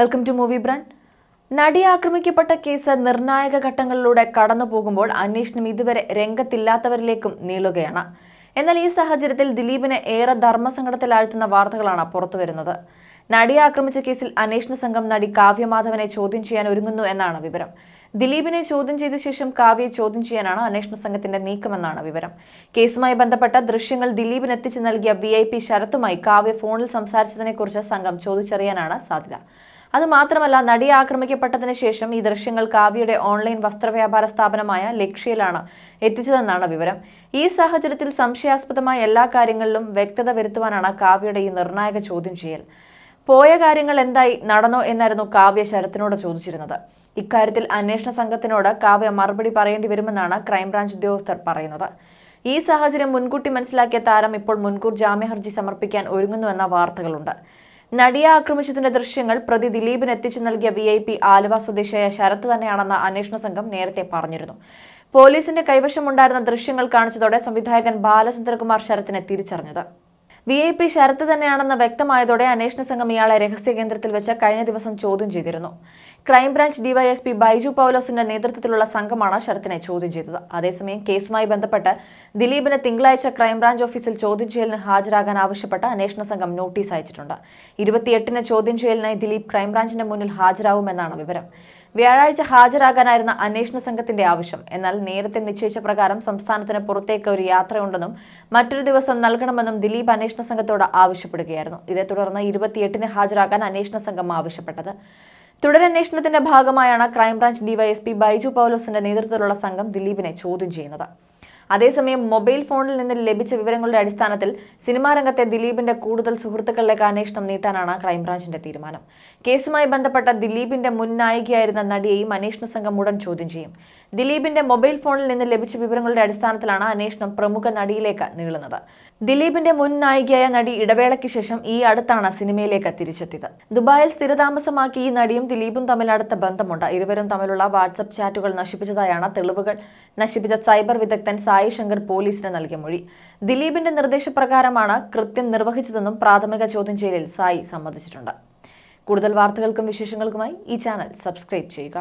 Welcome to movie brand നടി ആക്രമിക്കപ്പെട്ട case നിർണായക ഘട്ടങ്ങളിലൂടെ കടന്നു പോകുമ്പോൾ അന്വേഷണം ഇതുവരെ രംഗത്തില്ലാത്തവരിലേക്കും നീളുകയാണ്. എന്നാൽ ഈ സാഹചര്യത്തിൽ ദിലീപിനെ ഏറെ ധർമ്മസങ്കടത്തിലാഴ്ത്തുന്ന വാർത്തകളാണ് പുറത്തുവരുന്നത് നടിയെ ആക്രമിച്ച കേസിൽ അന്വേഷണ സംഘം നടി കാവ്യമാധവനെ ചോദ്യം ചെയ്യാൻ ഒരുങ്ങുന്നു എന്നാണ് വിവരം. ദിലീപിനെ ചോദ്യം ചെയ്ത ശേഷം കാവ്യയെ ചോദ്യം ചെയ്യാനാണ് അന്വേഷണ സംഘത്തിന്റെ നീക്കമെന്നാണ് വിവരം. കേസുമായി ബന്ധപ്പെട്ട ദൃശ്യങ്ങൾ ദിലീപിന് എത്തിച്ചു നൽകിയ വി ഐ പി ശരത്തുമായി കാവ്യ ഫോണിൽ സംസാരിച്ചതിനെക്കുറിച്ച് സംഘം ചോദിച്ചറിയാനാണ് സാധ്യത. അത് നടിയെ നടി ആക്രമിക്കപ്പെട്ടതിന് ശേഷം ഈ ദൃശ്യങ്ങൾ കാവ്യയുടെ ഓൺലൈൻ വസ്ത്രവ്യാപാര സ്ഥാപനമായ ലക്ഷ്യയിലാണ് എത്തിച്ചതെന്നാണ് വിവരം. ഈ സാഹചര്യത്തിൽ സംശയാസ്പദമായ എല്ലാ കാര്യങ്ങളിലും വ്യക്തത വരുത്തുവാനാണ് കാവ്യയുടെ ഈ നിർണായക ചോദ്യം ചെയ്യൽ. പോയ കാര്യങ്ങൾ എന്തായി നടന്നോ എന്നായിരുന്നു കാവ്യ ശരത്തിനോട് ചോദിച്ചിരുന്നത്. ഇക്കാര്യത്തിൽ അന്വേഷണ സംഘത്തിനോട് കാവ്യ മറുപടി പറയേണ്ടി വരുമെന്നാണ് ക്രൈംബ്രാഞ്ച് ഉദ്യോഗസ്ഥർ പറയുന്നത്. ഈ സാഹചര്യം മുൻകൂട്ടി മനസ്സിലാക്കിയ താരം ഇപ്പോൾ മുൻകൂർ ജാമ്യ ഹർജി സമർപ്പിക്കാൻ ഒരുങ്ങുന്നുവെന്ന വാർത്തകളുണ്ട്. നടിയെ ആക്രമിച്ചതിന്റെ ദൃശ്യങ്ങൾ പ്രതി ദിലീപിന് എത്തിച്ചു നൽകിയ വി ഐ പി ആലുവ സ്വദേശിയായ ശരത് തന്നെയാണെന്ന് അന്വേഷണ സംഘം നേരത്തെ പറഞ്ഞിരുന്നു. പോലീസിന്റെ കൈവശമുണ്ടായിരുന്ന ദൃശ്യങ്ങൾ കാണിച്ചതോടെ സംവിധായകൻ ബാലചന്ദ്രകുമാർ ശരത്തിനെ തിരിച്ചറിഞ്ഞത്. വി ഐ പി ശരത്ത് തന്നെയാണെന്ന് വ്യക്തമായതോടെ അന്വേഷണ സംഘം ഇയാളെ രഹസ്യ കേന്ദ്രത്തിൽ വെച്ച് കഴിഞ്ഞ ദിവസം ചോദ്യം ചെയ്തിരുന്നു. ക്രൈംബ്രാഞ്ച് ഡിവൈഎസ്പി ബൈജു പൗലോസിന്റെ നേതൃത്വത്തിലുള്ള സംഘമാണ് ശരത്തിനെ ചോദ്യം ചെയ്തത്. അതേസമയം കേസുമായി ബന്ധപ്പെട്ട് ദിലീപിനെ തിങ്കളാഴ്ച ക്രൈംബ്രാഞ്ച് ഓഫീസിൽ ചോദ്യം ചെയ്യലിന് ഹാജരാകാൻ ആവശ്യപ്പെട്ട് അന്വേഷണ സംഘം നോട്ടീസ് അയച്ചിട്ടുണ്ട്. ഇരുപത്തിയെട്ടിന് ചോദ്യം ചെയ്യലിനായി ദിലീപ് ക്രൈംബ്രാഞ്ചിന്റെ മുന്നിൽ ഹാജരാകുമെന്നാണ് വിവരം. വ്യാഴാഴ്ച ഹാജരാകാനായിരുന്ന അന്വേഷണ സംഘത്തിന്റെ ആവശ്യം. എന്നാൽ നേരത്തെ നിശ്ചയിച്ച പ്രകാരം സംസ്ഥാനത്തിന് പുറത്തേക്ക് ഒരു യാത്രയുണ്ടെന്നും മറ്റൊരു ദിവസം നൽകണമെന്നും ദിലീപ് അന്വേഷണ സംഘത്തോട് ആവശ്യപ്പെടുകയായിരുന്നു. ഇതേ തുടർന്ന് ഇരുപത്തിയെട്ടിന് ഹാജരാകാൻ അന്വേഷണ സംഘം ആവശ്യപ്പെട്ടത്. തുടരന്വേഷണത്തിന്റെ ഭാഗമായാണ് ക്രൈംബ്രാഞ്ച് ഡിവൈഎസ്പി ബൈജു പൗലോസിന്റെ നേതൃത്വത്തിലുള്ള സംഘം ദിലീപിനെ ചോദ്യം ചെയ്യുന്നത്. അതേസമയം മൊബൈൽ ഫോണിൽ നിന്ന് ലഭിച്ച വിവരങ്ങളുടെ അടിസ്ഥാനത്തിൽ സിനിമാ രംഗത്തെ ദിലീപിന്റെ കൂടുതൽ സുഹൃത്തുക്കളിലേക്ക് അന്വേഷണം നീട്ടാനാണ് ക്രൈംബ്രാഞ്ചിന്റെ തീരുമാനം. കേസുമായി ബന്ധപ്പെട്ട ദിലീപിന്റെ മുൻ നായികയായിരുന്ന നടിയെയും അന്വേഷണ സംഘം ഉടൻ ചോദ്യം ചെയ്യും. ദിലീപിന്റെ മൊബൈൽ ഫോണിൽ നിന്ന് ലഭിച്ച വിവരങ്ങളുടെ അടിസ്ഥാനത്തിലാണ് അന്വേഷണം പ്രമുഖ നടിയിലേക്ക് നീളുന്നത്. ദിലീപിന്റെ മുൻ നായികയായ നടി ഇടവേളയ്ക്ക് ശേഷം ഈ അടുത്താണ് സിനിമയിലേക്ക് തിരിച്ചെത്തിയത്. ദുബായിൽ സ്ഥിരതാമസമാക്കി ഈ നടിയും ദിലീപും തമ്മിൽ അടുത്ത ബന്ധമുണ്ട്. ഇരുവരും തമ്മിലുള്ള വാട്സപ്പ് ചാറ്റുകൾ നശിപ്പിച്ചതായാണ് തെളിവുകൾ. നശിപ്പിച്ച സൈബർ വിദഗ്ധൻ സായി ശങ്കർ പോലീസിന് നൽകിയ മൊഴി. ദിലീപിന്റെ നിർദ്ദേശപ്രകാരമാണ് കൃത്യം നിർവഹിച്ചതെന്നും പ്രാഥമിക ചോദ്യം ചെയ്യലിൽ സായി സമ്മതിച്ചിട്ടുണ്ട്. കൂടുതൽ വാർത്തകൾക്കും വിശേഷങ്ങൾക്കുമായി ഈ ചാനൽ സബ്സ്ക്രൈബ് ചെയ്യുക.